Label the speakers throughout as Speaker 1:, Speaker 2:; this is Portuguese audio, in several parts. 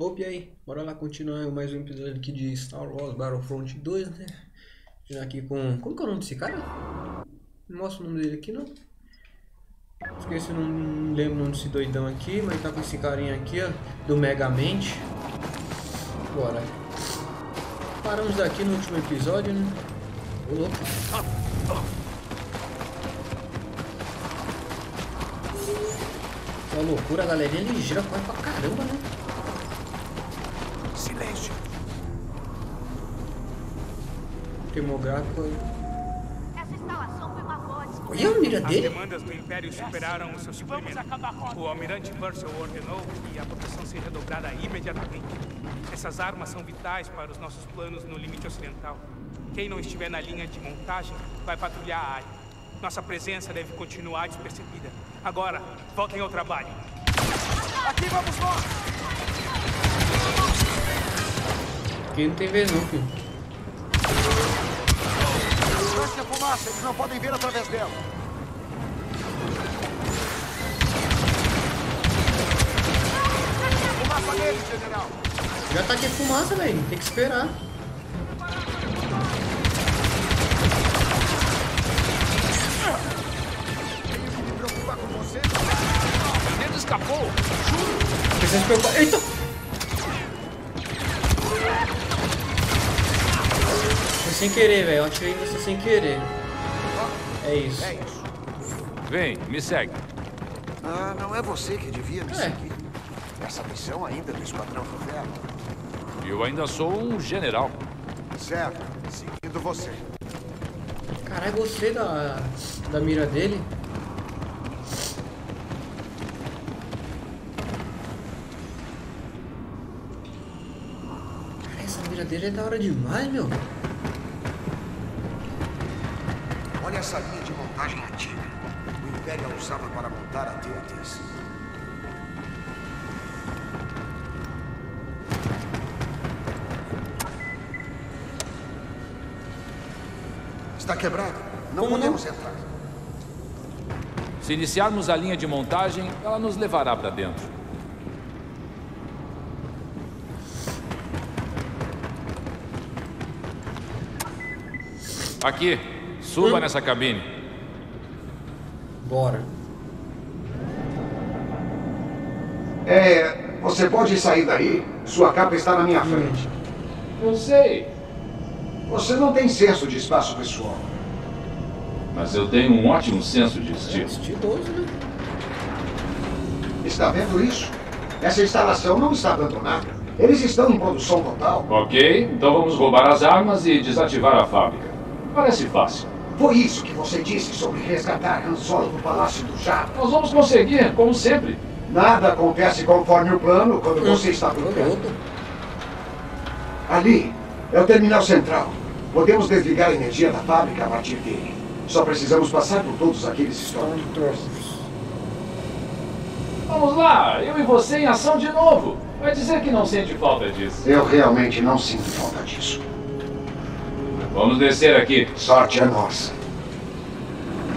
Speaker 1: Opa, e aí? Bora lá continuar mais um episódio aqui de Star Wars Battlefront 2, né? Já aqui com... Como que é o nome desse cara? Não mostra o nome dele aqui, não? Esqueci, não, lembro o nome desse doidão aqui, mas tá com esse carinha aqui, ó, do Megamente. Bora. Paramos aqui no último episódio, né? Ô, louco. Uma loucura, a galerinha ligeira, corre pra caramba, né? Termográfico.
Speaker 2: Essa instalação foi uma boa
Speaker 1: Olha a mira
Speaker 3: As
Speaker 1: dele.
Speaker 3: demandas do Império superaram o seu suprimento. O Almirante Purcell ordenou que a proteção seja dobrada imediatamente. Essas armas são vitais para os nossos planos no limite ocidental. Quem não estiver na linha de montagem vai patrulhar a área. Nossa presença deve continuar despercebida. Agora, voltem ao trabalho.
Speaker 4: Aqui vamos nós.
Speaker 1: Aqui não tem vez não, filho.
Speaker 4: Eles não podem ver através dela. Fumaça neles, general.
Speaker 1: Já tá aqui fumaça, velho. Tem que esperar.
Speaker 4: Tenho que me preocupar com você.
Speaker 3: O dedo escapou!
Speaker 1: Precisa se preocupar. Eita! Foi sem querer, velho. Eu atirei em você sem querer. É isso.
Speaker 4: É isso.
Speaker 5: Vem, me segue.
Speaker 4: Ah, não é você que devia me
Speaker 1: É.
Speaker 4: seguir. Essa missão ainda é do Esquadrão Ferro.
Speaker 5: Eu ainda sou um general.
Speaker 4: Certo, seguindo você.
Speaker 1: Caralho, gostei da, da mira dele. Cara, essa mira dele é da hora demais, meu.
Speaker 4: Olha essa linha de montagem antiga. O Império a usava para montar a TATs. Está quebrado. Não
Speaker 1: Como não?
Speaker 4: podemos entrar.
Speaker 5: Se iniciarmos a linha de montagem, ela nos levará para dentro. Aqui, suba
Speaker 1: Hum.
Speaker 5: nessa cabine.
Speaker 1: Bora.
Speaker 4: É, você pode sair daí? Sua capa está na minha frente.
Speaker 5: Eu sei,
Speaker 4: Você não tem senso de espaço pessoal.
Speaker 5: mas eu tenho um ótimo senso de estilo.
Speaker 1: Estiloso, né?
Speaker 4: Está vendo isso? Essa instalação não está abandonada. Eles estão em produção total.
Speaker 5: Ok, então vamos roubar as armas e desativar a fábrica. Parece fácil.
Speaker 4: Foi isso que você disse sobre resgatar Han Solo do Palácio do Jato.
Speaker 5: Nós vamos conseguir, como sempre.
Speaker 4: Nada acontece conforme o plano quando você está
Speaker 1: louco.
Speaker 4: Ali é o terminal central. Podemos desligar a energia da fábrica a partir dele. Só precisamos passar por todos aqueles Stormtroopers.
Speaker 5: Vamos lá, eu e você em ação de novo. Vai dizer que não sente falta disso.
Speaker 4: Eu realmente não sinto falta disso.
Speaker 5: Vamos descer aqui.
Speaker 4: Sorte é nossa.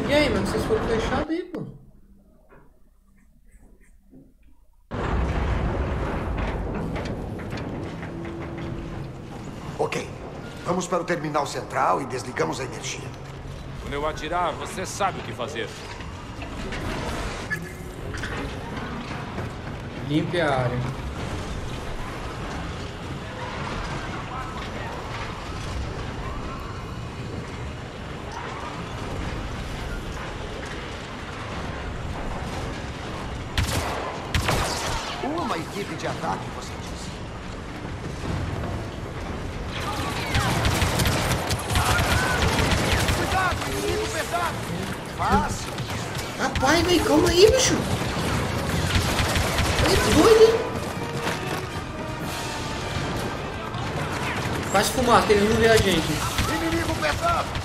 Speaker 1: E aí, mano? Vocês foram fechados aí, pô?
Speaker 4: Ok. Vamos para o terminal central e desligamos a energia.
Speaker 5: Quando eu atirar, você sabe o que fazer.
Speaker 1: Limpe a área.
Speaker 4: Uma equipe de ataque, você disse. Cuidado, inimigo pesado! Fácil.
Speaker 1: Rapaz, velho, calma aí, bicho. É doido, hein? Faz fumar, que eles não vê a gente.
Speaker 4: Inimigo pesado!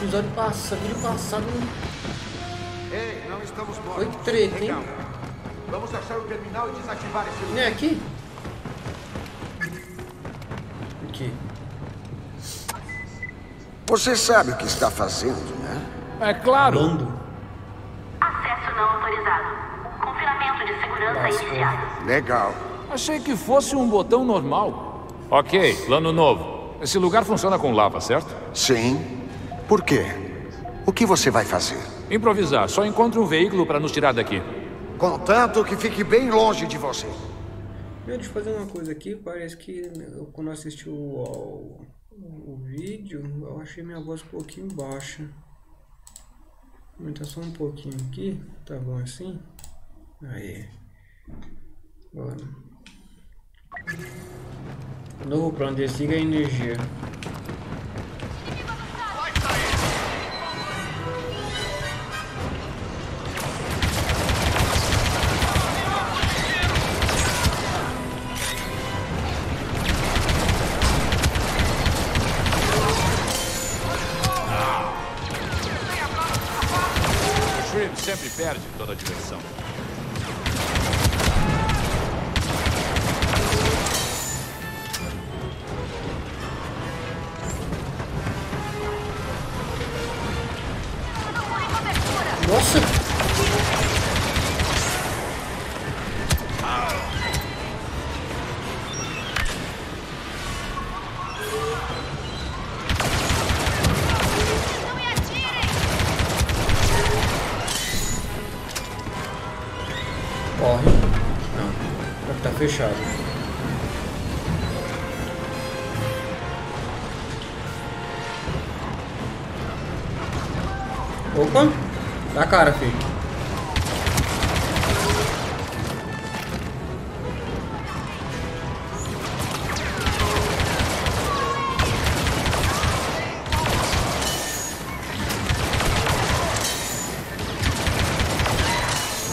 Speaker 1: Episódio passado, vídeo passado
Speaker 4: Ei, não estamos
Speaker 1: foi
Speaker 4: mortos.
Speaker 1: treta, hein?
Speaker 4: Vamos achar o terminal e desativar esse
Speaker 1: Não é aqui? Aqui.
Speaker 6: Você sabe o que está fazendo, né?
Speaker 5: É claro.
Speaker 1: Bando.
Speaker 2: Acesso não autorizado. Confinamento de segurança
Speaker 1: Lascou.
Speaker 2: iniciado.
Speaker 6: Legal.
Speaker 5: Achei que fosse um botão normal. Ok, plano novo. Esse lugar funciona com lava, certo?
Speaker 6: Sim. Por quê? O que você vai fazer?
Speaker 5: Improvisar. Só encontre um veículo para nos tirar daqui.
Speaker 6: Contanto que fique bem longe de você.
Speaker 1: Eu, deixa eu fazer uma coisa aqui. Parece que eu, quando eu assisti o, o, o vídeo, eu achei minha voz um pouquinho baixa. Vou aumentar só um pouquinho aqui. Tá bom assim? Aí. Agora. Novo plano, desliga a energia.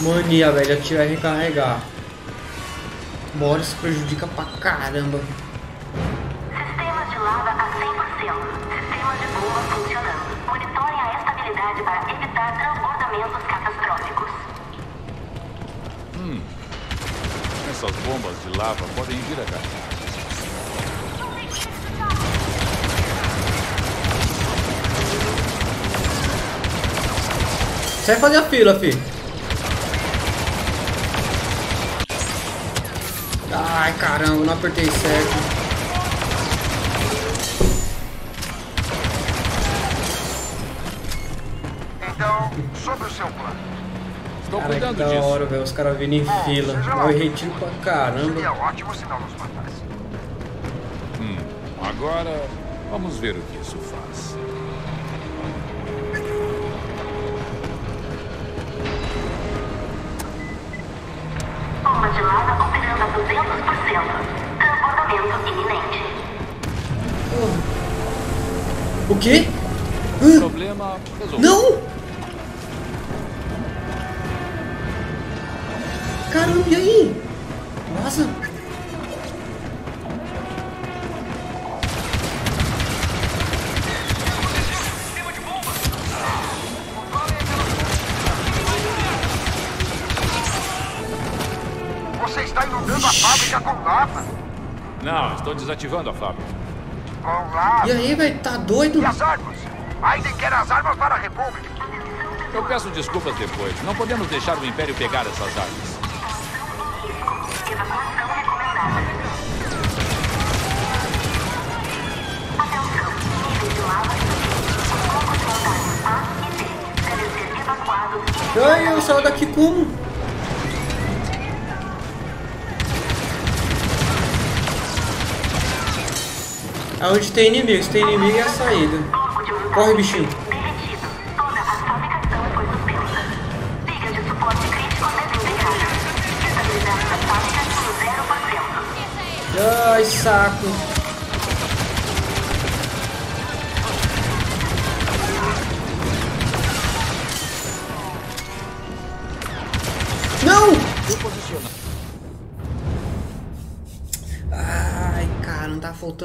Speaker 1: Mania, velho, atirar e recarregar. Isso prejudica pra caramba.
Speaker 2: Sistemas de lava a 100%. Sistemas de bomba funcionando. Monitorem a estabilidade para evitar transbordamentos catastróficos.
Speaker 5: Essas bombas de lava podem vir a.
Speaker 1: Você vai fazer a fila, filho. Ai, caramba, não apertei certo.
Speaker 6: Então, sobre o seu plano.
Speaker 5: Estou
Speaker 1: Cara, que
Speaker 5: cuidando
Speaker 1: da
Speaker 5: disso.
Speaker 1: hora, velho. Os caras vindo em fila. Eu errei tiro pra caramba.
Speaker 6: Seria ótimo se não nos matasse.
Speaker 5: Agora, vamos ver o que isso
Speaker 1: O quê?
Speaker 5: Problema resolvido.
Speaker 1: Não! Caramba, e aí? Nossa!
Speaker 6: Você está inundando a fábrica com lava.
Speaker 5: Não, estou desativando a fábrica.
Speaker 1: E aí, velho? Tá doido?
Speaker 6: E as armas? Ainda quer as armas para a República.
Speaker 5: Eu peço desculpas depois. Não podemos deixar o Império pegar essas armas.
Speaker 2: Evacuação recomendada. Atenção. Nível de lava suficiente. Blocos de montagem A e B devem ser evacuados
Speaker 1: Ai, eu saio daqui como? Aonde tem inimigo, se tem inimigo é a saída. Corre, bichinho.
Speaker 2: Derretido. Toda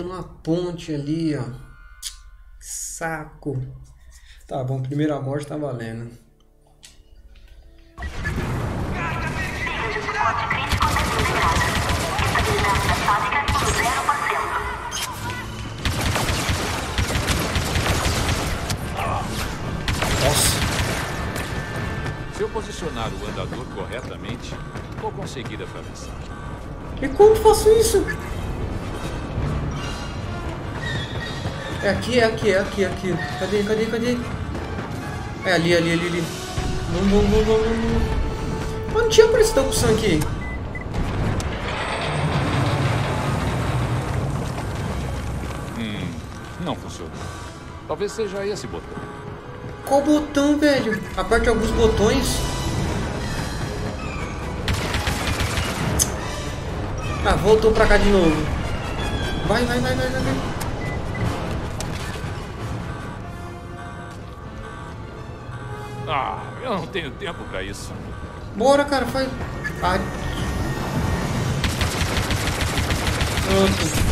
Speaker 1: faltando uma ponte ali, ó. Saco. Tá bom, primeira morte tá valendo.
Speaker 2: Viga de suporte crítico desintegrada. Estabilidade da fábrica em 0%.
Speaker 1: Nossa.
Speaker 5: Se eu posicionar o andador corretamente, vou conseguir atravessar.
Speaker 1: E como faço isso? É aqui, é aqui, é aqui, é aqui. Cadê, cadê, cadê? É ali, ali, ali, ali. Vamos, vamos, vamos, vamos, vamos. Mas não tinha aparecido a opção aqui.
Speaker 5: Não funcionou. Talvez seja esse botão.
Speaker 1: Qual botão, velho? Aperte alguns botões. Ah, voltou pra cá de novo. Vai, vai, vai, vai, vai. vai.
Speaker 5: Ah, eu não tenho tempo pra isso.
Speaker 1: Bora, cara, faz. Ai. Pronto.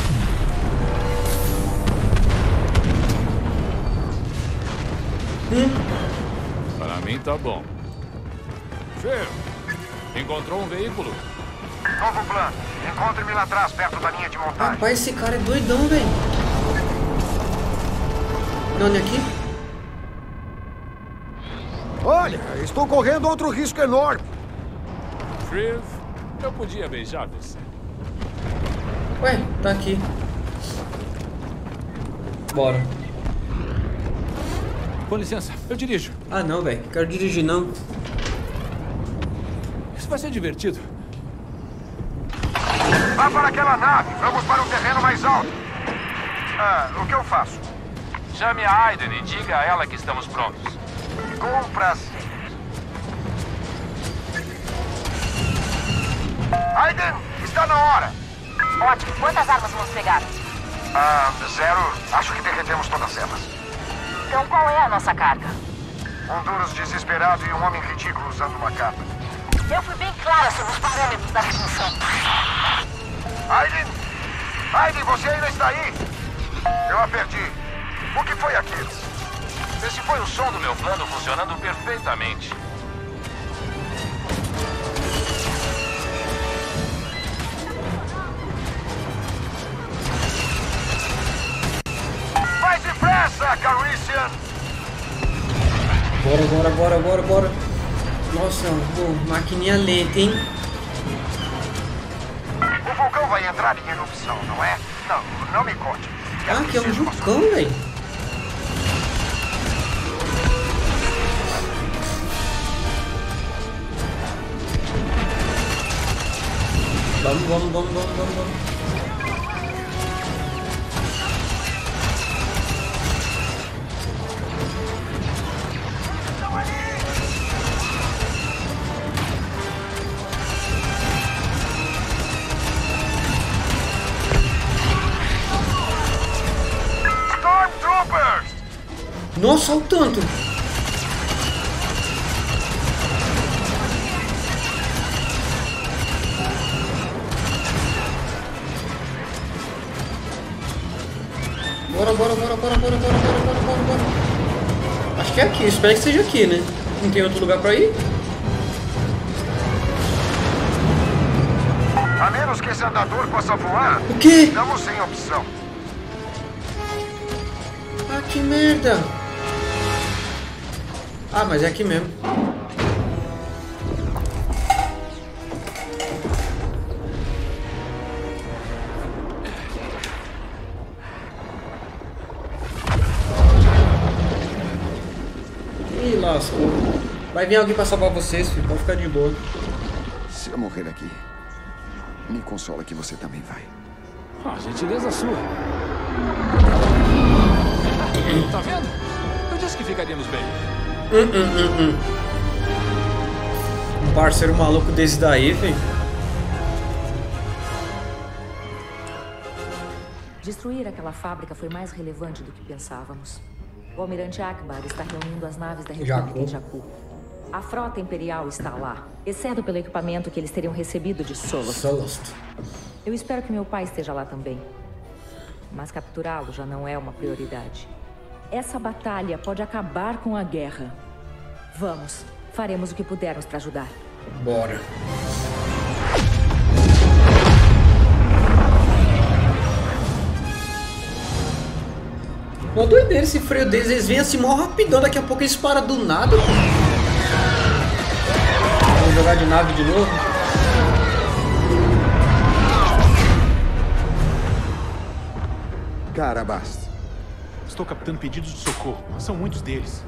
Speaker 1: Hum,
Speaker 5: Para mim tá bom. Cheio. Encontrou um veículo?
Speaker 4: Novo plano. Encontre-me lá atrás, perto da linha de montagem.
Speaker 1: rapaz, esse cara é doidão, velho. Não, olha aqui.
Speaker 6: Olha, estou correndo outro risco enorme.
Speaker 5: Shriv, eu podia beijar você.
Speaker 1: Ué, tá aqui. Bora.
Speaker 5: Com licença, eu dirijo.
Speaker 1: Ah, não, velho. Quero dirigir, não.
Speaker 5: Isso vai ser divertido.
Speaker 4: Vá para aquela nave. Vamos para um terreno mais alto. Ah, o que eu faço?
Speaker 7: Chame a Aiden e diga a ela que estamos prontos.
Speaker 4: Compras. Aiden, está na hora.
Speaker 2: Ótimo. Quantas armas vamos pegar?
Speaker 4: Ah, zero. Acho que derretemos todas elas.
Speaker 2: Então qual é a nossa carga?
Speaker 4: Um Duros desesperado e um homem ridículo usando uma capa.
Speaker 2: Eu fui bem clara sobre os parâmetros da revolução.
Speaker 4: Aiden! Aiden, você ainda está aí? Eu a perdi. O que foi aquilo?
Speaker 7: Esse foi o som do meu plano funcionando perfeitamente.
Speaker 4: Mais depressa, Carician!
Speaker 1: Bora, bora, bora, bora, bora. Nossa, pô, maquininha lenta, hein?
Speaker 4: O vulcão vai entrar em erupção, não é? Não, não me conte.
Speaker 1: Ah, que é um vulcão, velho. Vamos, vamos, vamos, vamos, vamos, vamos. Nossa, o tanto. Aqui, espero que seja aqui, né? Não tem outro lugar pra ir?
Speaker 4: A menos que esse andador possa voar,
Speaker 1: O quê?
Speaker 4: estamos sem opção.
Speaker 1: Ah, que merda! Ah, mas é aqui mesmo. Vai vir alguém pra salvar vocês, filho. Pode ficar de boa.
Speaker 6: Se eu morrer aqui, me consola que você também vai.
Speaker 5: Ah, gentileza sua. Tá vendo? Eu disse que ficaríamos bem.
Speaker 1: Um parceiro maluco desse daí, velho.
Speaker 8: Destruir aquela fábrica foi mais relevante do que pensávamos. O almirante Akbar está reunindo as naves da República
Speaker 1: Jakku.
Speaker 8: em Jakku. A frota imperial está lá, exceto pelo equipamento que eles teriam recebido de Solos.
Speaker 1: Solost.
Speaker 8: Eu espero que meu pai esteja lá também. Mas capturá-lo já não é uma prioridade. Essa batalha pode acabar com a guerra. Vamos, faremos o que pudermos para ajudar.
Speaker 1: Bora. Mó doideira esse freio deles, eles vêm assim mó rapidão, daqui a pouco eles param do nada. Jogar de nave de novo.
Speaker 4: Cara, basta.
Speaker 9: Estou captando pedidos de socorro. São muitos deles.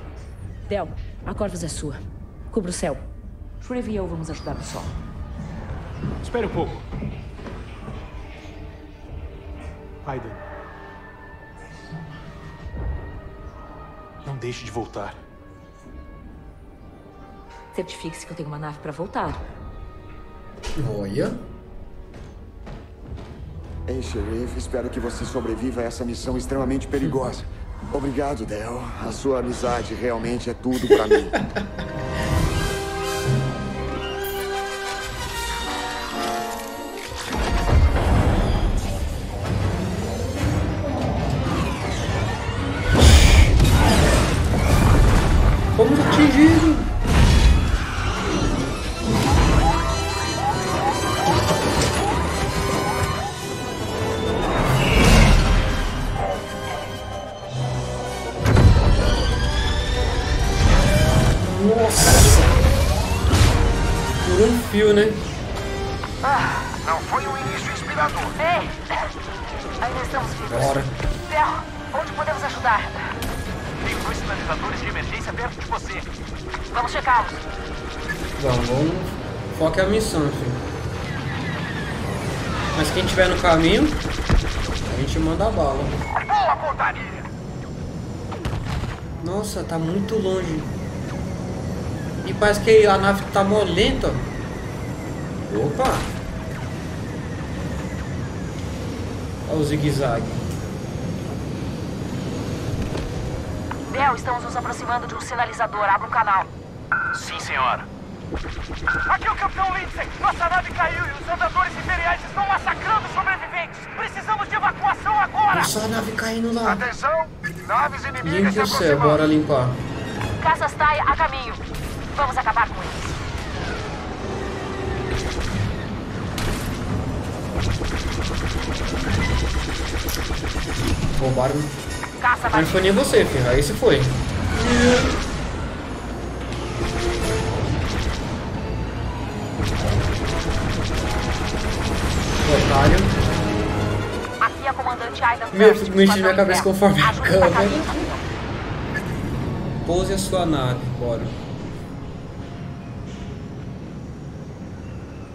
Speaker 8: Del, a Corvus é sua. Cubra o céu. Shriv e eu vamos ajudar no sol.
Speaker 9: Espere um pouco. Aiden. Não deixe de voltar.
Speaker 8: Certifique-se que eu tenho uma nave para voltar.
Speaker 1: Olha.
Speaker 4: Ei, Sheriff, espero que você sobreviva a essa missão extremamente perigosa. Obrigado, Del. A sua amizade realmente é tudo pra mim.
Speaker 1: tiver no caminho, a gente manda a bala. Nossa, tá muito longe. E parece que a nave tá mó lenta. Opa! Olha o zigue-zague.
Speaker 10: Del, estamos nos aproximando de um sinalizador. Abra um canal.
Speaker 11: Sim, senhora.
Speaker 7: Aqui é o Capitão Lindsay. Nossa nave caiu e os andadores imperiais estão massacrando os sobreviventes. Precisamos de evacuação agora.
Speaker 1: Nossa, a nave caindo lá.
Speaker 11: Atenção! Naves inimigas
Speaker 1: Limpe
Speaker 11: se aproximando.
Speaker 1: bora limpar.
Speaker 10: Caças Tai a caminho. Vamos acabar com eles.
Speaker 1: Roubaram.
Speaker 10: Caça
Speaker 1: Mas não foi nem você, filho. Aí se foi. Meu, fico mexendo minha cabeça conforme a câmera. Pouse a sua nave, bora.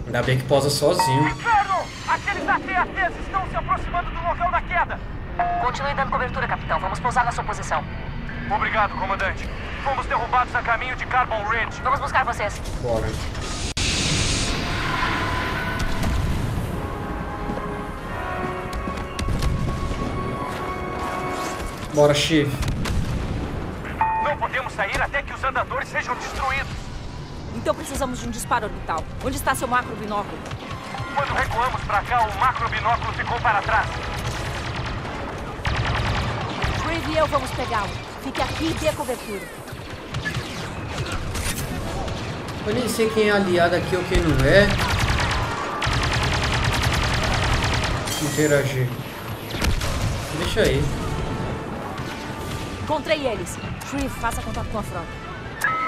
Speaker 1: Ainda bem que posa sozinho.
Speaker 7: Inferno! Aqueles AT-ATs estão se aproximando do local da queda.
Speaker 10: Continue dando cobertura, capitão. Vamos pousar na sua posição.
Speaker 7: Obrigado, comandante. Fomos derrubados a caminho de Carbon Ridge.
Speaker 10: Vamos buscar vocês.
Speaker 1: Bora. Bora, chefe.
Speaker 7: Não podemos sair até que os andadores sejam destruídos.
Speaker 8: Então precisamos de um disparo orbital. Onde está seu macro binóculo?
Speaker 7: Quando recuamos pra cá, o macro binóculo ficou para trás.
Speaker 8: Crave e eu vamos pegá-lo. Fique aqui e dê cobertura.
Speaker 1: Eu nem sei quem é aliado aqui ou quem não é. Interagir. Deixa aí.
Speaker 8: Encontrei eles. Shreve, faça contato com a frota.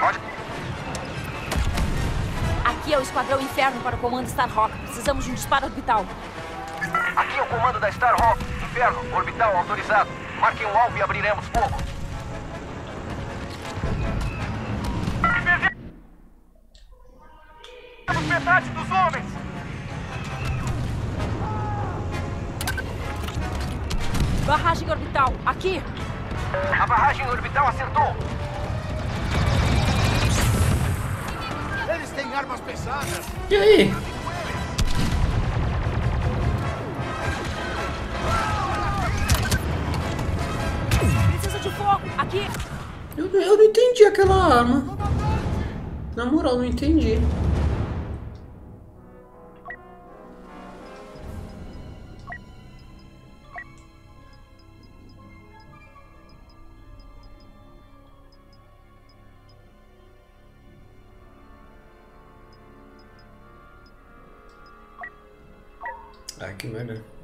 Speaker 11: Pode.
Speaker 8: Aqui é o Esquadrão Inferno para o comando Starhawk. Precisamos de um disparo orbital.
Speaker 11: Aqui é o comando da Starhawk. Inferno, orbital autorizado. Marquem um alvo e abriremos fogo.
Speaker 7: Metade dos homens.
Speaker 8: Barragem orbital, aqui!
Speaker 7: A barragem orbital acertou.
Speaker 12: Eles têm armas pesadas.
Speaker 1: E aí?
Speaker 8: Precisa de fogo, aqui!
Speaker 1: Eu, eu não entendi aquela arma. Na moral, não entendi.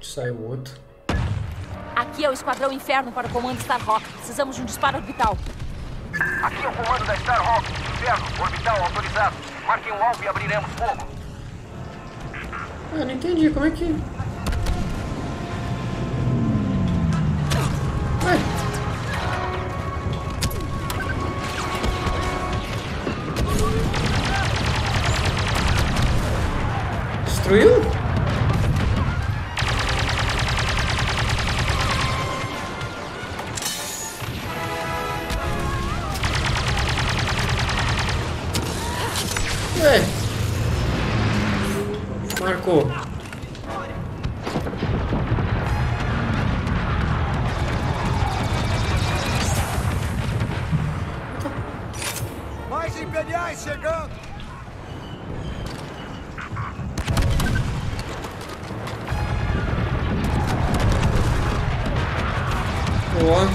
Speaker 1: Saiu outro.
Speaker 8: Aqui é o Esquadrão Inferno para o Comando Starhawk. Precisamos de um disparo orbital.
Speaker 7: Aqui é o comando da Starhawk. Inferno, orbital autorizado. Marquem um alvo e abriremos fogo.
Speaker 1: Ah, não entendi. Como é que... Ué? 558 secondes. О,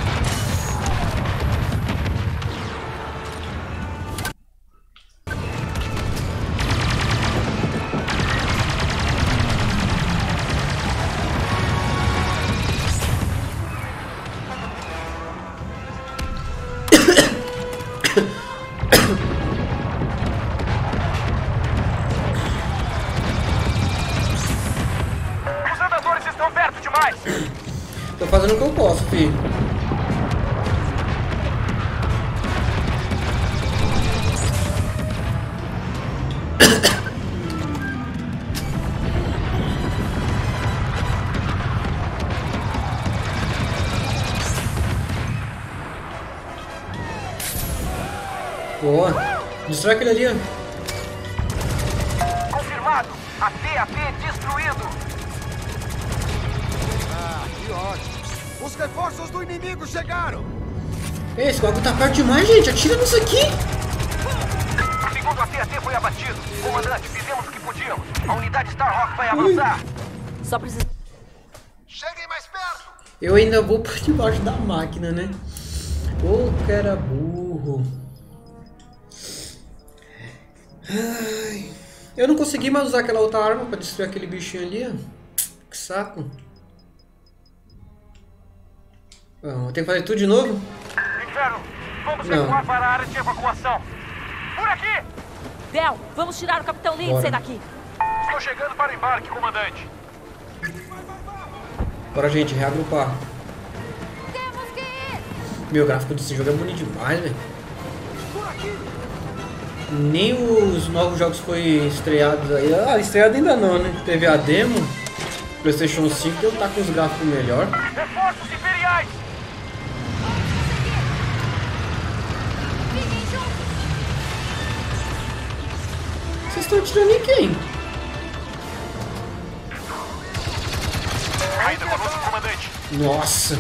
Speaker 1: Destrói aquele ali, ó.
Speaker 7: Confirmado. AT-AT destruído.
Speaker 12: Ah, que ótimo. Os reforços do inimigo chegaram.
Speaker 1: Esse bagulho tá perto demais, gente. Atira nisso aqui.
Speaker 7: O segundo AT-AT foi abatido. Comandante, fizemos o que podíamos. A unidade Starhawk vai avançar.
Speaker 8: Só precisa.
Speaker 12: Cheguem mais perto.
Speaker 1: Eu ainda vou por debaixo da máquina, né? Ô, cara burro. Consegui mais usar aquela outra arma pra destruir aquele bichinho ali. Que saco. Bom, eu tenho que fazer tudo de novo?
Speaker 7: Inferno, vamos
Speaker 1: Não.
Speaker 7: recuar para a área de evacuação. Por aqui!
Speaker 8: Del, vamos tirar o Capitão Lindsay daqui.
Speaker 7: Estou chegando para o embarque, comandante.
Speaker 1: Bora, gente, reagrupar.
Speaker 8: Temos que ir!
Speaker 1: Meu, gráfico desse jogo é bonito demais, velho. Nem os novos jogos foi estreados aí. Ah, estreado ainda não, né? Teve a demo. Playstation 5 que tá com os gráficos melhor.
Speaker 7: Reforços imperiais!
Speaker 1: Vocês estão atirando em quem?
Speaker 7: Ainda conosco, comandante.
Speaker 1: Nossa!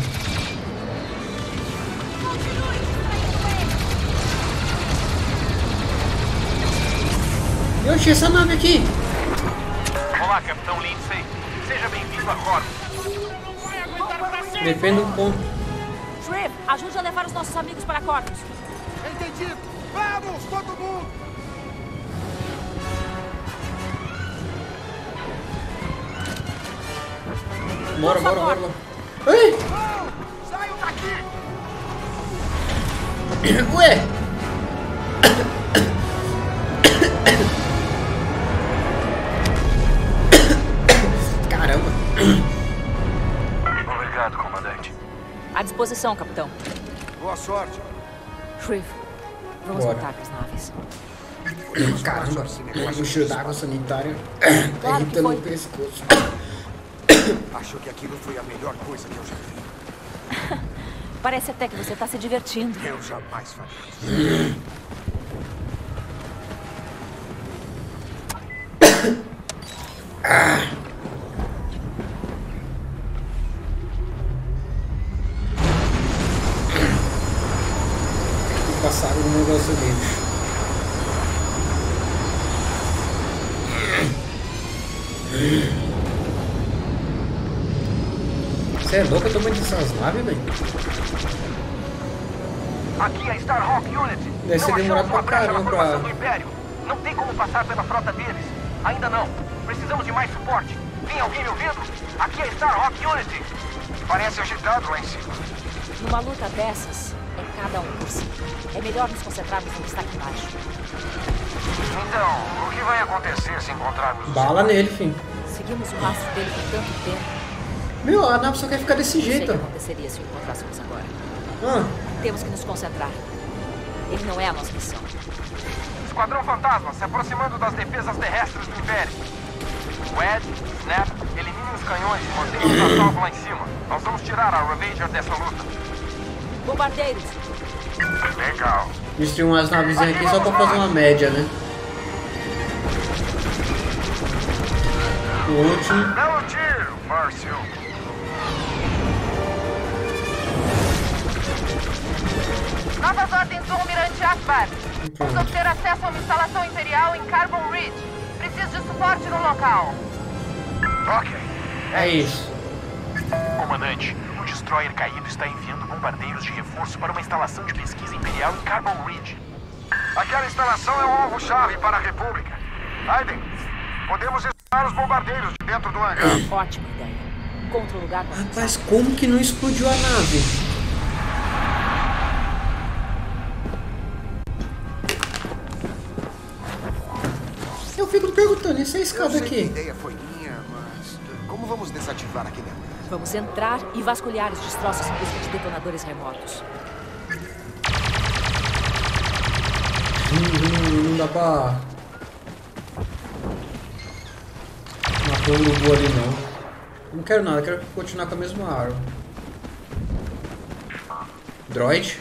Speaker 1: Eu achei essa nave aqui!
Speaker 7: Olá, Capitão Lindsay. Seja bem-vindo a Corvus.
Speaker 1: Defenda um ponto.
Speaker 8: Shriv, ajude a levar os nossos amigos para Corvus.
Speaker 12: Entendido. Vamos, todo mundo.
Speaker 1: Bora, bora, bora. bora. Ei!
Speaker 12: Saiam daqui.
Speaker 1: Ué!
Speaker 8: À disposição, capitão.
Speaker 12: Boa sorte.
Speaker 8: Shriv, vamos
Speaker 1: Bora.
Speaker 8: voltar para as naves.
Speaker 1: Caramba! O cheiro d'água sanitária tá
Speaker 8: Claro que
Speaker 1: irritando
Speaker 8: foi.
Speaker 1: o pescoço.
Speaker 12: Acho que aquilo foi a melhor coisa que eu já vi.
Speaker 8: Parece até que você tá se divertindo.
Speaker 12: Eu jamais faria isso.
Speaker 1: Dessas naves, velho.
Speaker 7: Aqui é Starhawk Unity.
Speaker 1: Deve ser demorado pra caramba pra-
Speaker 7: do Império. Não tem como passar pela frota deles. Ainda não. Precisamos de mais suporte. Tem alguém me ouvindo? Aqui é Starhawk Unity. Parece agitado lá em cima.
Speaker 8: Numa luta dessas, é cada um por si. É melhor nos concentrarmos no que está aqui embaixo.
Speaker 7: Então, o que vai acontecer se encontrarmos os
Speaker 1: Bala nele, fim.
Speaker 8: Seguimos o rastro dele por tanto tempo.
Speaker 1: Meu, a nave só quer ficar desse
Speaker 8: sei o
Speaker 1: jeito.
Speaker 8: que aconteceria se o encontrássemos agora.
Speaker 1: Ah,
Speaker 8: Temos que nos concentrar. Ele não é a nossa missão.
Speaker 7: Esquadrão Fantasma se aproximando das defesas terrestres do Império. Wed, Snap, eliminem os canhões e mantenham-nos a salvo lá em cima. Nós vamos tirar a Ravager dessa luta.
Speaker 8: Bombardeiros!
Speaker 7: Legal.
Speaker 1: destruir umas navezinhas aqui só pra fazer uma média, né? O último.
Speaker 7: Dá um tiro, Márcio.
Speaker 13: Novas ordens do Almirante Akbar. Vamos obter acesso a uma instalação imperial em Carbon Ridge. Preciso de suporte no local.
Speaker 7: Ok.
Speaker 1: É isso.
Speaker 14: Comandante, o destroyer caído está enviando bombardeiros de reforço para uma instalação de pesquisa imperial em Carbon Ridge.
Speaker 7: Aquela instalação é o alvo-chave para a República. Aiden, podemos explorar os bombardeiros de dentro do hangar.
Speaker 8: Ótima ideia. Contra o lugar para
Speaker 1: Rapaz, como que não explodiu a nave? Fico perguntando, essa
Speaker 12: Eu
Speaker 1: escada
Speaker 12: que a
Speaker 1: aqui?
Speaker 12: ideia foi minha, mas como vamos desativar aquele?
Speaker 8: Vamos entrar e vasculhar os destroços em busca de detonadores remotos.
Speaker 1: Hum, não dá pra... Matou um lobo ali não. Não quero nada, quero continuar com a mesma arma. Droid?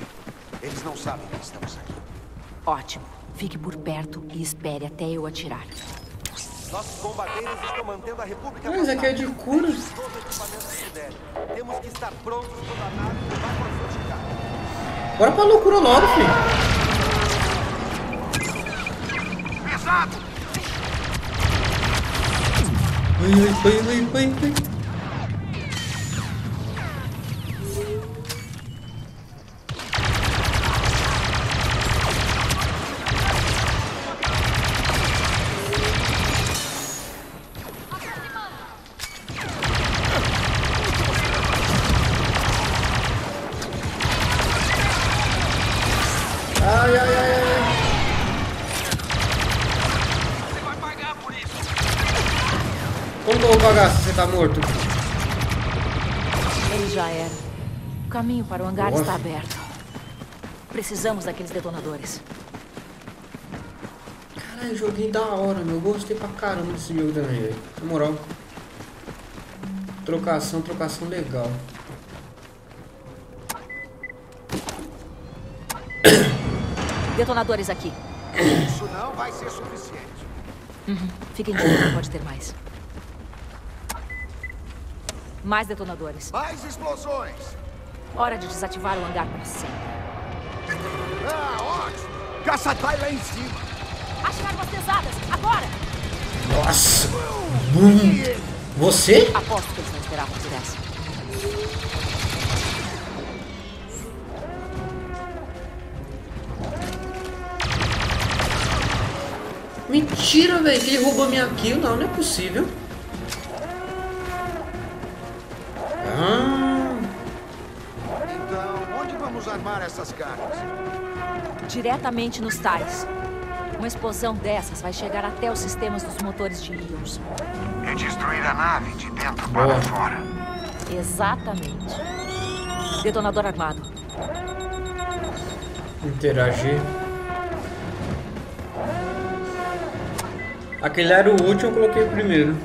Speaker 12: Eles não sabem que estamos aqui.
Speaker 8: Ótimo. Fique por perto e espere até eu atirar.
Speaker 12: Nossos bombardeiros estão mantendo a República
Speaker 1: Mas aqui é de cura.
Speaker 12: Temos que estar prontos quando a nave.
Speaker 1: Bora pra loucura logo, filho.
Speaker 7: Pesado!
Speaker 1: Ai, ai, ai, ai, ai, ai. Ai,
Speaker 8: para o hangar
Speaker 1: Nossa.
Speaker 8: está aberto. Precisamos daqueles detonadores.
Speaker 1: Caralho, joguinho da hora, meu. Eu gostei pra caramba desse jogo também, velho. Na moral. Trocação, trocação legal.
Speaker 8: Detonadores aqui.
Speaker 12: Isso não vai ser suficiente.
Speaker 8: Uhum. Fiquem de olho, pode ter mais. Mais detonadores.
Speaker 12: Mais explosões!
Speaker 8: Hora de desativar o hangar para sempre.
Speaker 12: Ah, ótimo! Caçatai lá em cima!
Speaker 8: Achem armas pesadas, agora!
Speaker 1: Nossa! Bum! Você?
Speaker 8: Aposto que eles não esperavam por essa.
Speaker 1: Mentira, velho, que ele roubou minha kill. Não, não é possível.
Speaker 12: Armar essas cargas?
Speaker 8: Diretamente nos tais. Uma explosão dessas vai chegar até os sistemas dos motores de íons.
Speaker 7: E destruir a nave de dentro
Speaker 1: Boa.
Speaker 7: para fora.
Speaker 8: Exatamente. Detonador armado.
Speaker 1: interagir. Aquele era o último, eu coloquei o primeiro.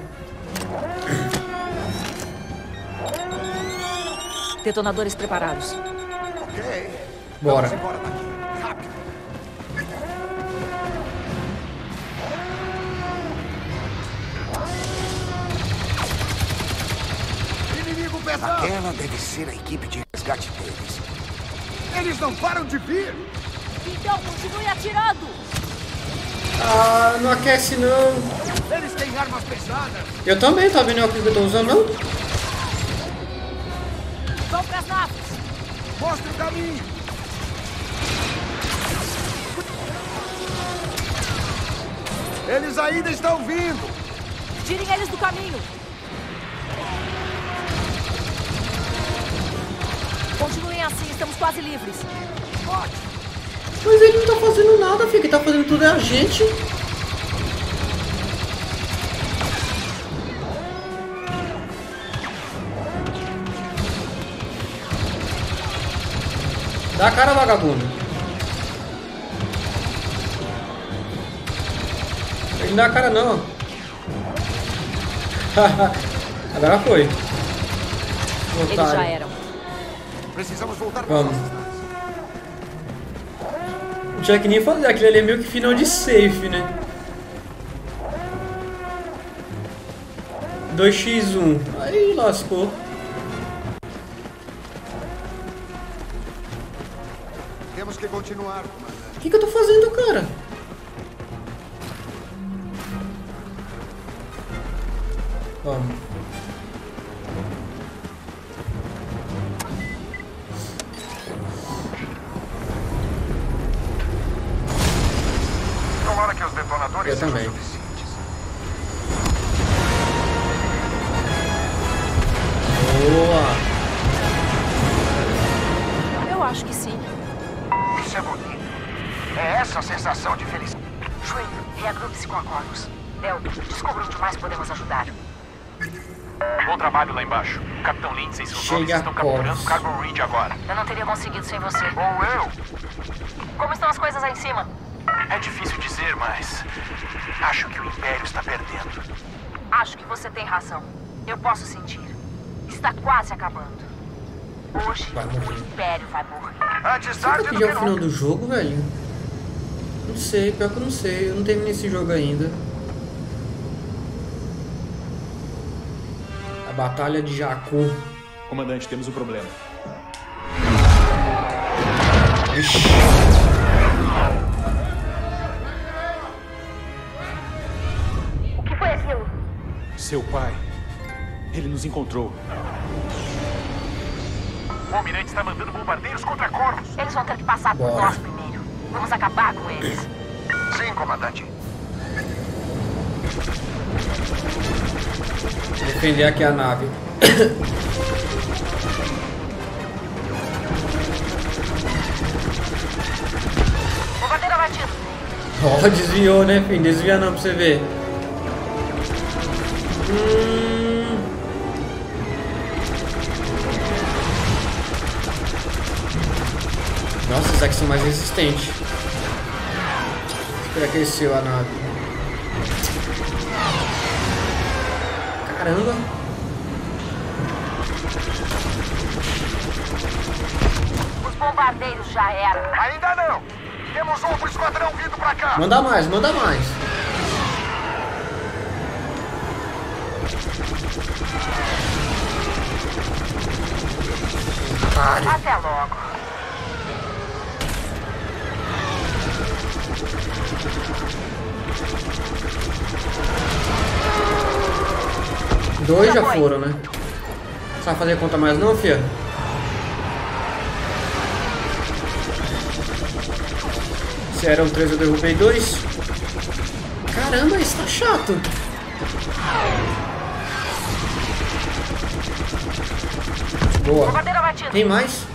Speaker 8: Detonadores preparados.
Speaker 1: Bora.
Speaker 6: Aquela deve ser a equipe de resgate deles.
Speaker 4: Eles não param de vir.
Speaker 8: Então, continue atirando!
Speaker 1: Ah, não aquece não.
Speaker 4: Eles têm armas pesadas.
Speaker 1: Eu também, tá vendo o que eu tô usando não?
Speaker 8: Vão pras naves!
Speaker 4: Mostre o caminho. Eles ainda estão vindo.
Speaker 8: Tirem eles do caminho! Continuem assim, estamos quase livres.
Speaker 1: Mas ele não tá fazendo nada, filho. Quem tá fazendo tudo é a gente. Dá a cara, vagabundo. Não dá a cara, não. Agora foi.
Speaker 8: Eles
Speaker 1: Otário.
Speaker 8: já eram.
Speaker 4: Precisamos voltar
Speaker 1: Vamos. Não tinha que nem fazer, aquele ali é meio que final de safe, né? 2x1. Aí lascou.
Speaker 4: Temos que continuar, comandante.
Speaker 1: O que, que eu tô fazendo, cara? Vamos. Vai morrer. Será que
Speaker 14: do
Speaker 1: já é o final do jogo, velho? Não sei, pior que eu não sei. Eu não terminei esse jogo ainda. A Batalha de Jakku.
Speaker 15: Comandante, temos um problema.
Speaker 1: Ixi.
Speaker 2: O que foi aquilo?
Speaker 15: Seu pai. Ele nos encontrou.
Speaker 14: O Almirante está mandando bombardeiros contra Corvus.
Speaker 2: Eles vão ter que passar por nós primeiro. Vamos acabar com eles.
Speaker 14: Sim, comandante.
Speaker 1: Defender aqui a nave.
Speaker 2: Bombardeiro abatido.
Speaker 1: Ó, desviou, né, filho? Desvia não pra você ver. Hum... Nossa, esses aqui são mais resistentes. Enfraqueceu a nave. Caramba!
Speaker 2: Os bombardeiros já eram.
Speaker 14: Ainda não. Temos outro esquadrão vindo pra cá.
Speaker 1: Manda mais, manda mais. Pare.
Speaker 2: Até logo.
Speaker 1: Dois já foram, né? Não sabe fazer conta mais não, fia? Se eram três, eu derrubei dois. Caramba, isso tá chato. Boa. Tem mais?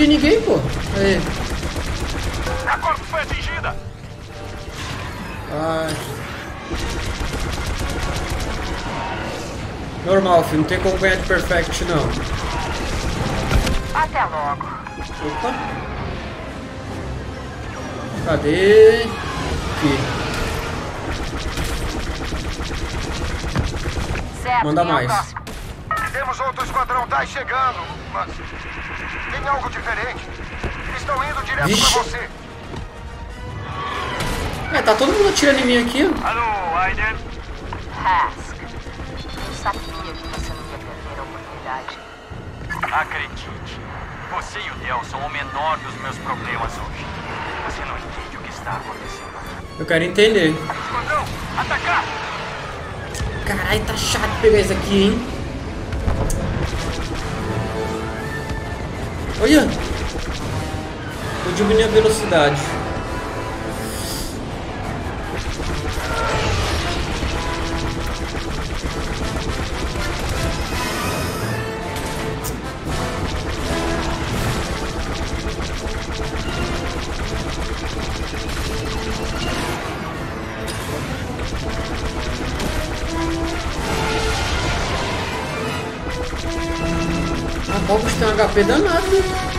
Speaker 1: Atingir ninguém, pô. Aí.
Speaker 14: A Corvus foi atingida.
Speaker 1: Ai. Normal, filho. Não tem como ganhar de perfect, não.
Speaker 16: Até logo.
Speaker 1: Opa. Cadê? Aqui.
Speaker 16: Certo,
Speaker 1: Manda mais.
Speaker 4: Temos outro esquadrão TIE chegando, mas tem algo diferente. Estão indo direto
Speaker 1: Vixe.
Speaker 4: pra você.
Speaker 1: É, tá todo mundo atirando em mim aqui.
Speaker 7: Alô, Aiden?
Speaker 16: Hask. Eu sabia que você não ia perder a oportunidade.
Speaker 7: Acredite, você e o Del são o menor dos meus problemas hoje. Você não entende o que está acontecendo.
Speaker 1: Eu quero entender.
Speaker 7: Esquadrão, atacar!
Speaker 1: Caralho, tá chato pegar isso aqui, hein? Olha! Vou diminuir a velocidade. HP danado?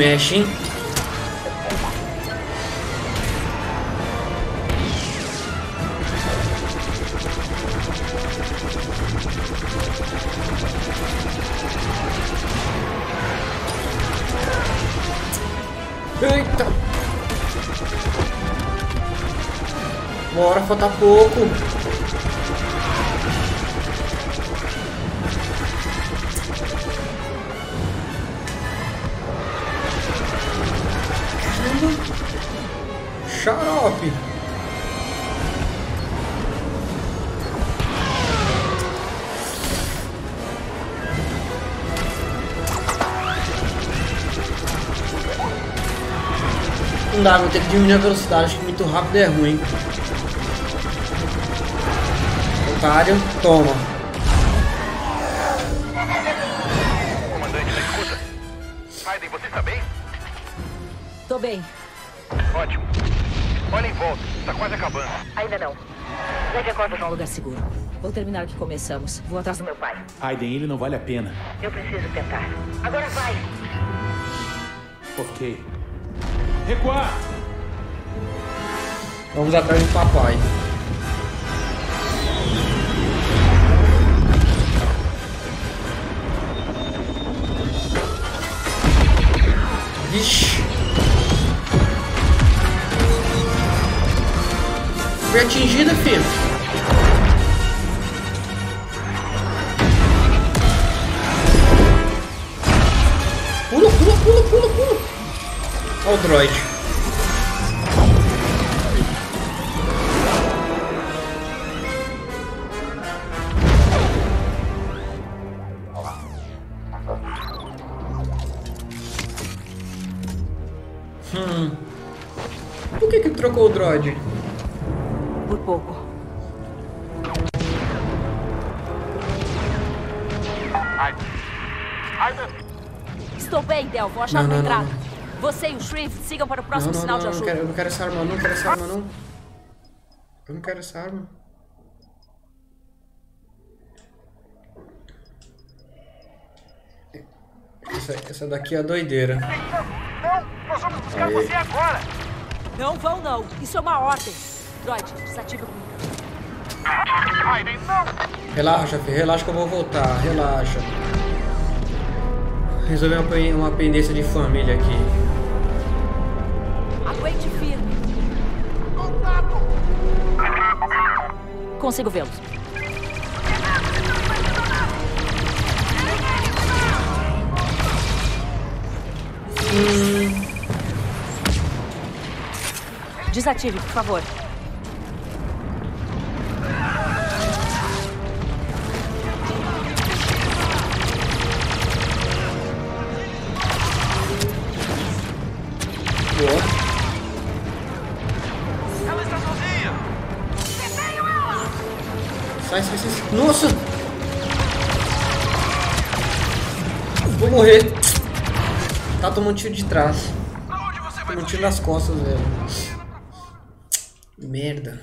Speaker 1: Mexe, hein? Eita! Bora, falta pouco. Dá, vou ter que diminuir a velocidade, acho que muito rápido é ruim. Otário, toma.
Speaker 7: Comandante, da escuta? Aiden, você está bem?
Speaker 8: Tô bem.
Speaker 7: Ótimo. Olha em volta, está quase acabando.
Speaker 8: Ainda não. Leve a corda pra um lugar seguro. Vou terminar o que começamos. Vou atrás do meu pai.
Speaker 9: Aiden, ele não vale a pena.
Speaker 8: Eu preciso tentar. Agora vai!
Speaker 9: Ok. Recuar!
Speaker 1: Vamos atrás do papai. Vixe. Foi atingida, filho. Olha o droid. Hum. Por que que trocou o droid?
Speaker 8: Por pouco. Estou bem, Del. Vou achar
Speaker 1: Não,
Speaker 8: uma
Speaker 1: não, não,
Speaker 8: entrada. Você e Shrift sigam para o
Speaker 1: Não,
Speaker 8: próximo
Speaker 1: não,
Speaker 8: sinal
Speaker 1: não,
Speaker 8: de
Speaker 1: não
Speaker 8: ajuda.
Speaker 1: quero, eu não quero essa arma, não quero essa arma, não. Eu não quero essa arma. Essa, essa daqui é a doideira.
Speaker 7: Não! Nós vamos buscar
Speaker 1: Aí.
Speaker 7: você agora!
Speaker 8: Não vão, não. Isso é uma ordem. Droid, desativa o comunicador.
Speaker 7: Raiden, não!
Speaker 1: Relaxa, filho, relaxa que eu vou voltar, relaxa. Resolvi uma pendência de família aqui.
Speaker 8: Consigo vê-los. Desative, por favor.
Speaker 1: Nossa! Vou morrer. Tá tomando tiro de trás. Tomando tiro nas costas, velho. Merda.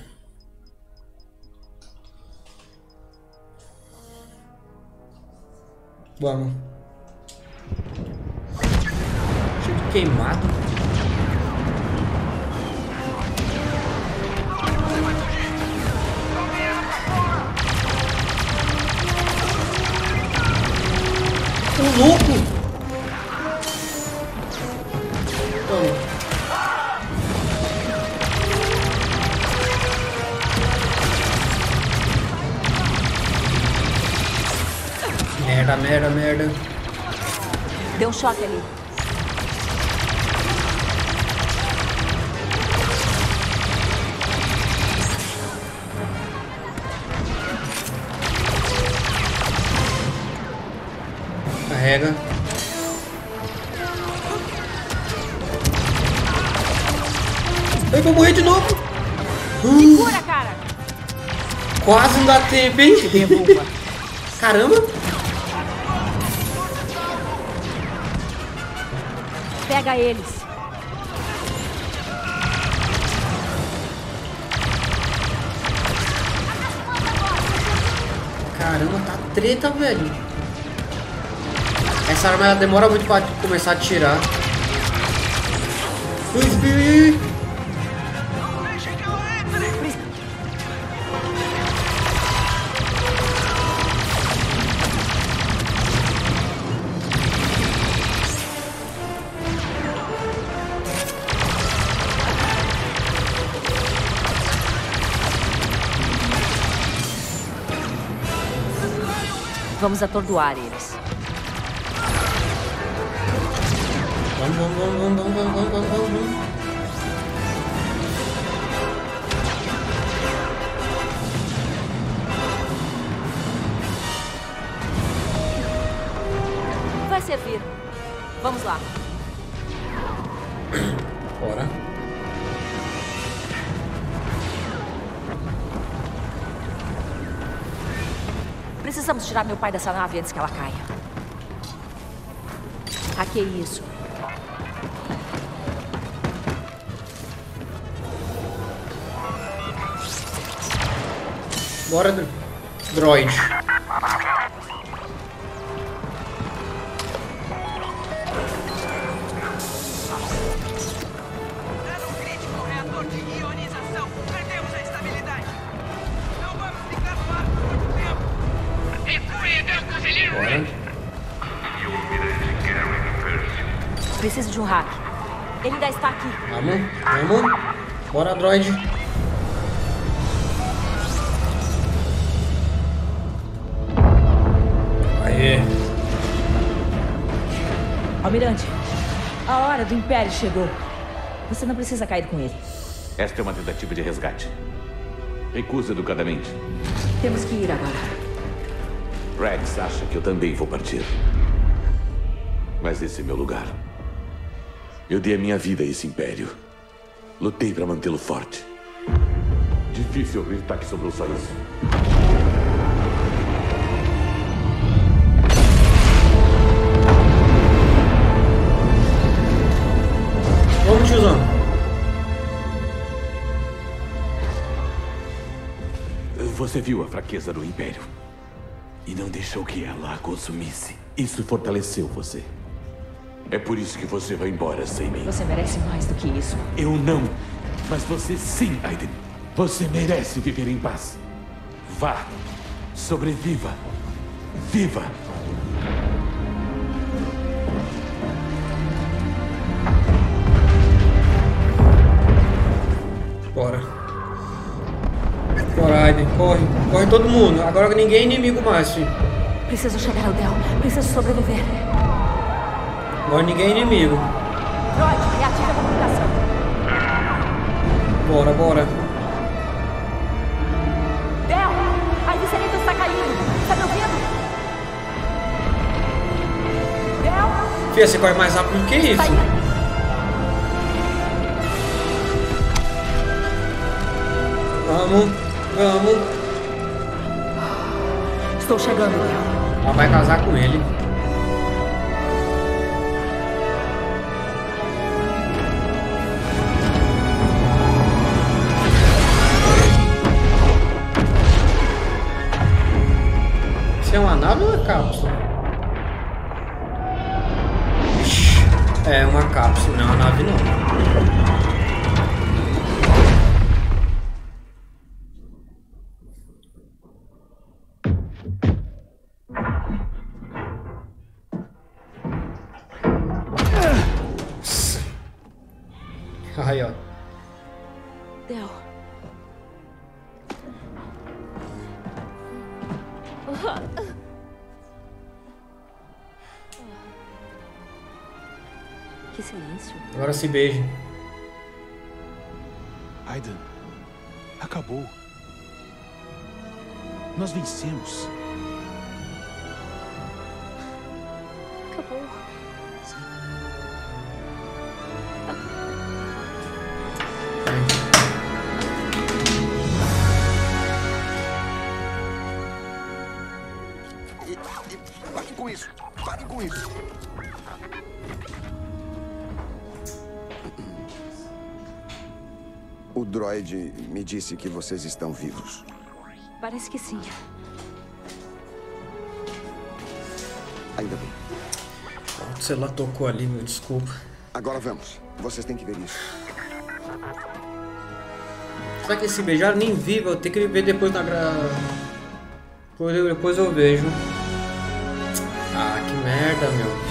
Speaker 1: Vamos. De queimado. O louco! Toma. Merda, merda, merda.
Speaker 8: Deu um choque ali.
Speaker 1: Carrega. Eu vou morrer de novo.
Speaker 8: Segura, cara!
Speaker 1: Quase não dá tempo, hein? Caramba.
Speaker 8: Pega eles.
Speaker 1: Caramba, tá treta, velho. Essa arma ela demora muito pra começar a tirar. Ui.
Speaker 8: Vamos atordoar eles.
Speaker 1: Vamos, vamos, vamos, vamos, vamos, vamos, vamos, vamos, vamos.
Speaker 8: Vai servir. Vamos lá.
Speaker 1: Bora.
Speaker 8: Precisamos tirar meu pai dessa nave antes que ela caia. Hackei isso.
Speaker 1: Bora.
Speaker 8: Preciso de um hack. Ele ainda está aqui.
Speaker 1: Vamos, vamos. Bora, droid.
Speaker 8: Império chegou. Você não precisa cair com ele.
Speaker 17: Esta é uma tentativa de resgate. Recusa educadamente.
Speaker 8: Temos que ir agora.
Speaker 17: Rex acha que eu também vou partir. Mas esse é meu lugar. Eu dei a minha vida a esse império. Lutei para mantê-lo forte. Difícil acreditar que sobrou só isso. Você viu a fraqueza do Império e não deixou que ela a consumisse. Isso fortaleceu você. É por isso que você vai embora sem mim.
Speaker 8: Você merece mais do que isso.
Speaker 17: Eu não. Mas você sim, Aiden. Você merece viver em paz. Vá. Sobreviva. Viva.
Speaker 1: Bora. Aiden. Corre. Corre todo mundo. Agora ninguém é inimigo mais, filho.
Speaker 8: Preciso chegar ao Del. Preciso sobreviver.
Speaker 1: Agora ninguém é inimigo.
Speaker 8: Reative a comunicação.
Speaker 1: Bora, bora.
Speaker 8: Del, a Vicente está caindo. Está me ouvindo? Del?
Speaker 1: Fia, você corre mais rápido do que isso. Vamos, vamos.
Speaker 8: Estou chegando.
Speaker 1: Ela vai casar com ele. Isso é uma nave ou uma cápsula? É uma cápsula, não é uma nave não. Se beije.
Speaker 15: Aiden, acabou. Nós vencemos.
Speaker 8: Acabou.
Speaker 6: E, e parem com isso. Parem com isso. Droid me disse que vocês estão vivos.
Speaker 8: Parece que sim.
Speaker 6: Ainda bem.
Speaker 1: O celular tocou ali, meu desculpa.
Speaker 6: Agora vamos. Vocês têm que ver isso.
Speaker 1: Será que esse beijar nem vi? Vou ter que ver depois na gra... Depois eu, depois eu vejo. Ah, que merda, meu.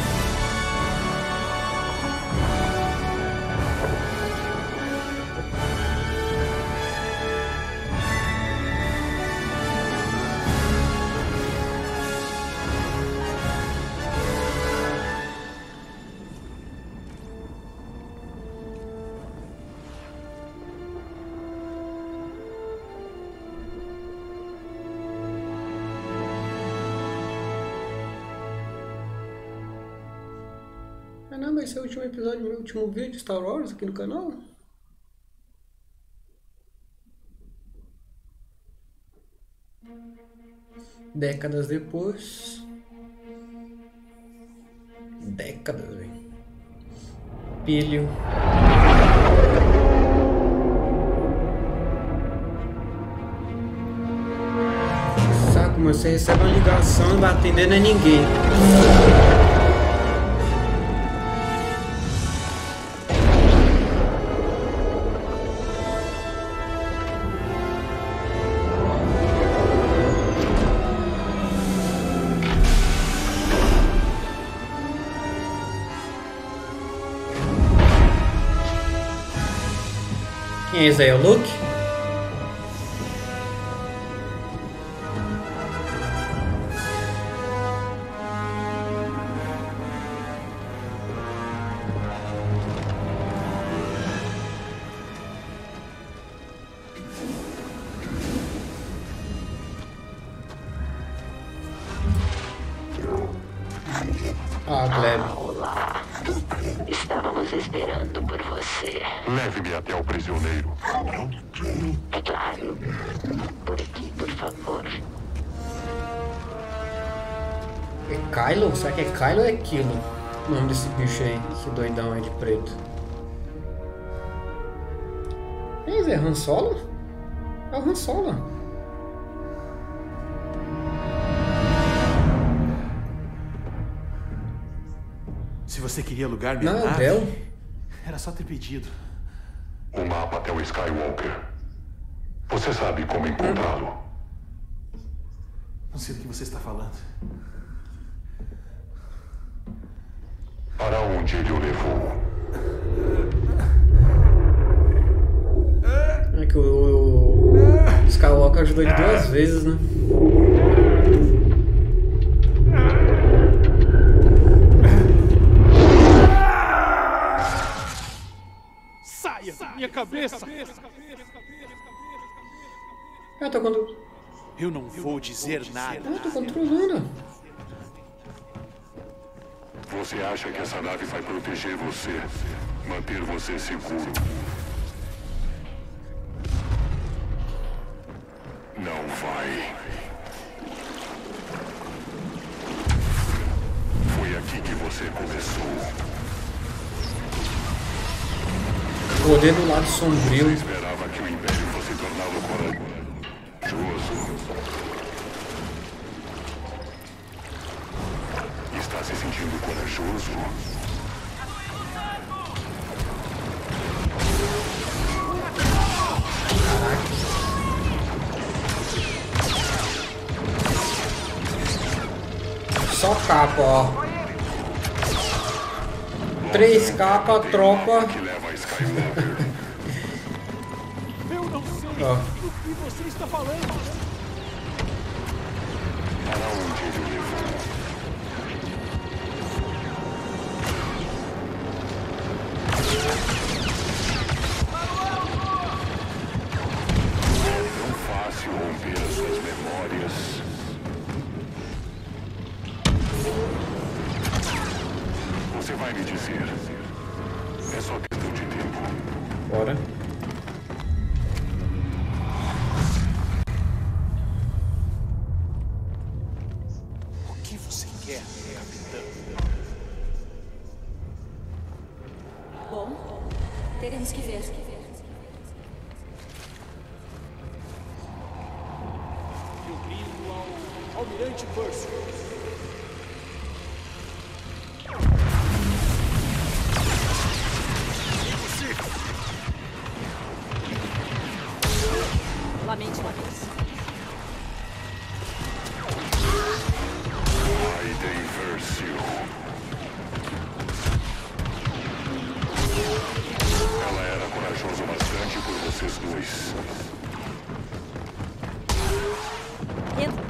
Speaker 1: Último vídeo de Star Wars aqui no canal? Décadas depois. Décadas, velho. Pilho. Saco, mas você recebe uma ligação e vai atender não é ninguém. Quem é esse É é Kilo? O nome desse bicho aí, esse doidão aí de preto. Mas é Han Solo? É o Han Solo.
Speaker 15: Se você queria alugar minha
Speaker 1: Não, é o
Speaker 15: nave,
Speaker 1: Del.
Speaker 15: era só ter pedido.
Speaker 18: O mapa até o Skywalker. Você sabe como encontrá-lo.
Speaker 15: Não sei do que você está falando.
Speaker 18: Para onde ele o levou?
Speaker 1: É que o, o Skywalker ajudou ele duas vezes, né?
Speaker 3: Saia da minha cabeça!
Speaker 1: Eu tô, contro...
Speaker 15: Eu não vou dizer nada.
Speaker 1: eu tô controlando.
Speaker 18: Você acha que essa nave vai proteger você? Manter você seguro? Não vai. Foi aqui que você começou.
Speaker 1: Poder do lado sombrio.
Speaker 18: Esperava que o Império fosse torná-lo corajoso. Está se sentindo corajoso?
Speaker 1: Só capa, ó. Três capas, tropa.
Speaker 3: Eu não sei do que você está falando.
Speaker 18: Para onde ele o levou? Suas memórias. Você vai me dizer.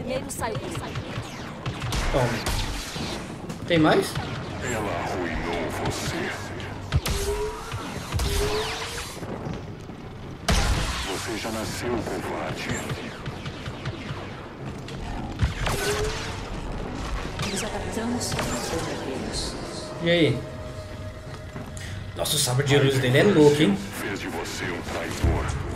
Speaker 8: Entra primeiro, sai primeiro.
Speaker 1: Toma. Tem mais?
Speaker 18: Ela arruinou você. Você já nasceu covarde.
Speaker 8: Nos adaptamos.
Speaker 1: E aí? Nossa, o sabre de luz dele é louco, hein?
Speaker 18: Fez de você um traidor.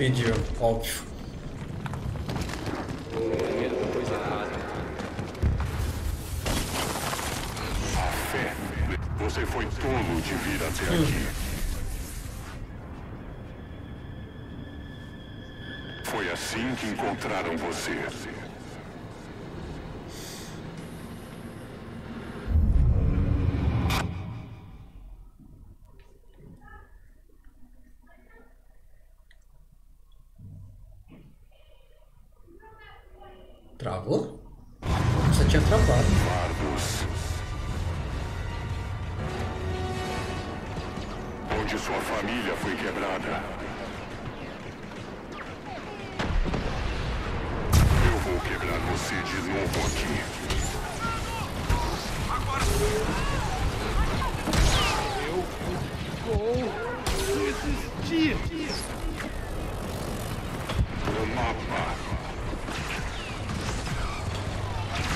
Speaker 15: Pediu?
Speaker 1: Óbvio.
Speaker 15: Primeiro uma coisa errada.
Speaker 18: A fé. Você foi tolo de vir até aqui. Foi assim que encontraram você.
Speaker 1: Travou? Você tinha travado.
Speaker 18: Onde sua família foi quebrada. Eu vou quebrar você de novo aqui.
Speaker 9: Eu vou resistir.
Speaker 18: O mapa.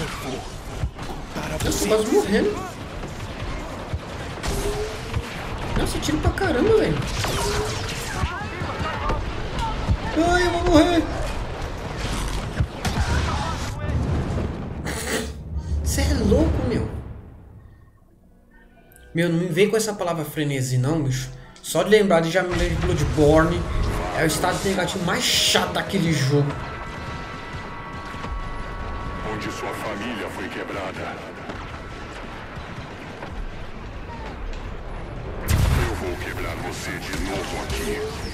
Speaker 9: Eu vou voltar a
Speaker 1: Nossa,
Speaker 9: você.
Speaker 1: quase morrendo. Nossa, tiro pra caramba, velho. Ai, eu vou morrer. Você é louco, meu. Meu, não me vem com essa palavra frenesi, não, bicho. Só de lembrar de já me lembro de Bloodborne. É o estado negativo mais chato daquele jogo.
Speaker 18: Família foi quebrada. Eu vou quebrar você de novo aqui.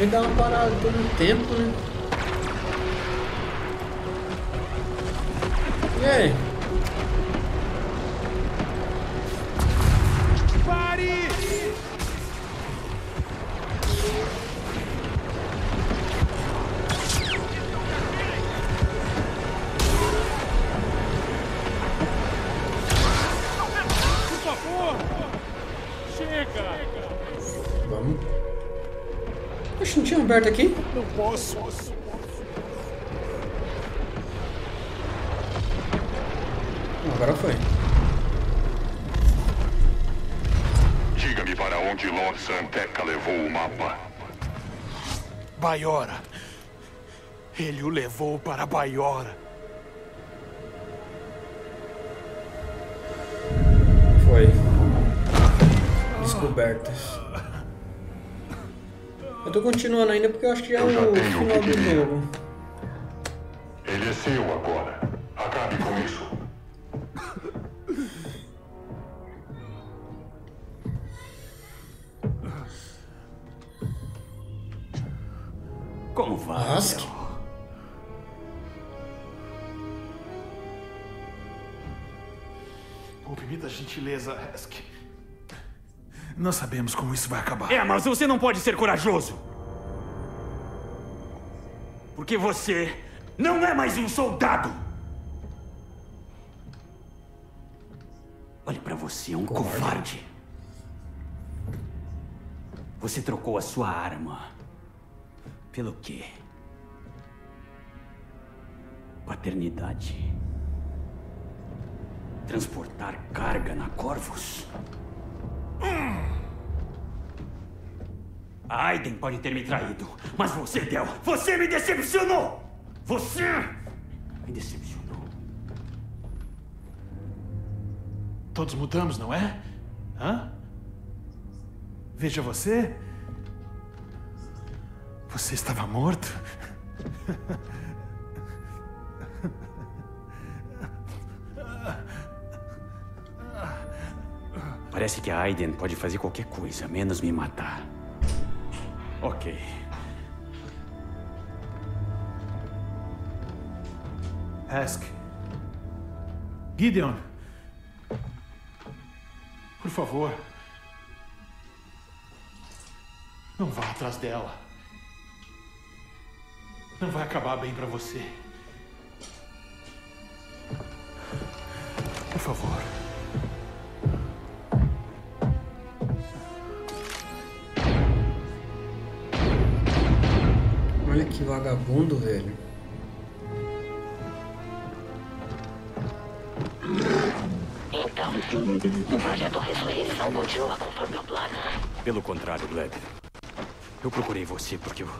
Speaker 1: Ele dá uma parada todo o tempo, né? Aberto aqui?
Speaker 9: Não posso.
Speaker 1: Agora foi.
Speaker 18: Diga-me para onde Lord Santeca levou o mapa.
Speaker 9: Baiora. Ele o levou para Baiora.
Speaker 1: Continuando ainda porque eu acho que é
Speaker 18: já
Speaker 1: o
Speaker 18: tenho o
Speaker 1: final do jogo.
Speaker 18: Ele é seu agora. Acabe com isso.
Speaker 19: Como vai?
Speaker 1: Ask?
Speaker 9: Poupe-me da gentileza, Ask. Nós sabemos como isso vai acabar.
Speaker 19: É, mas você não pode ser corajoso. Porque você não é mais um soldado. Olhe pra você, é um covarde. Você trocou a sua arma. Pelo quê? Paternidade. Transportar carga na Corvus. A Aiden pode ter me traído, mas você, Del, você me decepcionou! Você me decepcionou.
Speaker 9: Todos mudamos, não é? Hã? Veja você. Você estava morto.
Speaker 19: Parece que a Aiden pode fazer qualquer coisa, menos me matar. Ok.
Speaker 9: Ask. Gideon. Por favor. Não vá atrás dela. Não vai acabar bem pra você. Por favor.
Speaker 1: Olha que vagabundo, velho.
Speaker 20: Então, o projeto Ressurreição continua conforme o plano.
Speaker 19: Pelo contrário, Gleb. Eu procurei você porque, eu-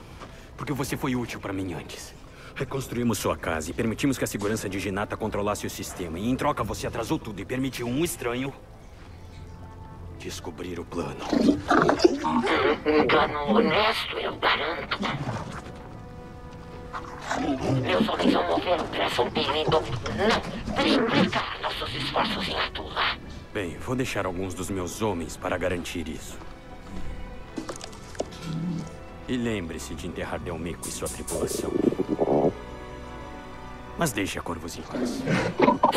Speaker 19: porque você foi útil pra mim antes. Reconstruímos sua casa e permitimos que a segurança de Ginata controlasse o sistema. E em troca você atrasou tudo e permitiu um estranho descobrir o plano.
Speaker 20: Um engano honesto, eu garanto. Meus homens vão mover a Operação Perigo. Não, triplicar nossos esforços em Atula.
Speaker 19: Bem, vou deixar alguns dos meus homens para garantir isso. E lembre-se de enterrar Delmico e sua tripulação. Mas deixe a Corvos em paz.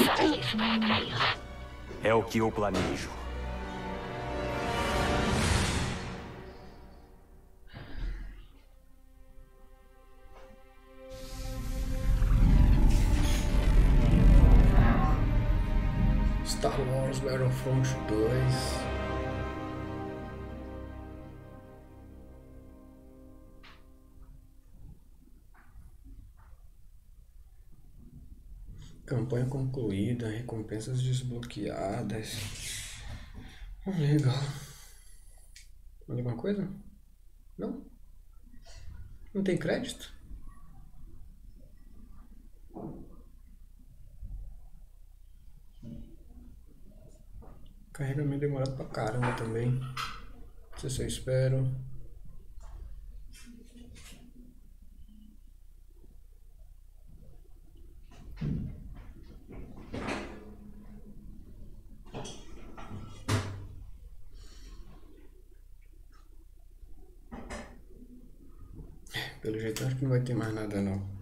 Speaker 20: Farei isso para atraí-la.
Speaker 19: É o que eu planejo.
Speaker 1: Battlefront 2. Campanha concluída, recompensas desbloqueadas. Legal. Mais alguma coisa? Não? Não tem crédito? Carregamento demorado pra caramba também. Não sei se eu espero. Pelo jeito acho que não vai ter mais nada não.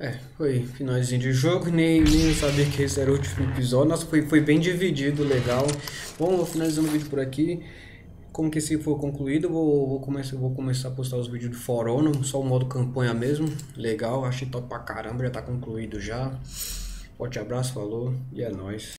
Speaker 1: É, foi finalzinho de jogo, nem, nem sabia que esse era o último episódio. Nossa, foi, foi bem dividido, legal. Bom, finalizando o vídeo por aqui. Como que esse for concluído, vou, vou, começar, vou começar a postar os vídeos do For Honor, só o modo campanha mesmo. Legal, achei top pra caramba, já tá concluído já. Forte abraço, falou e é nóis.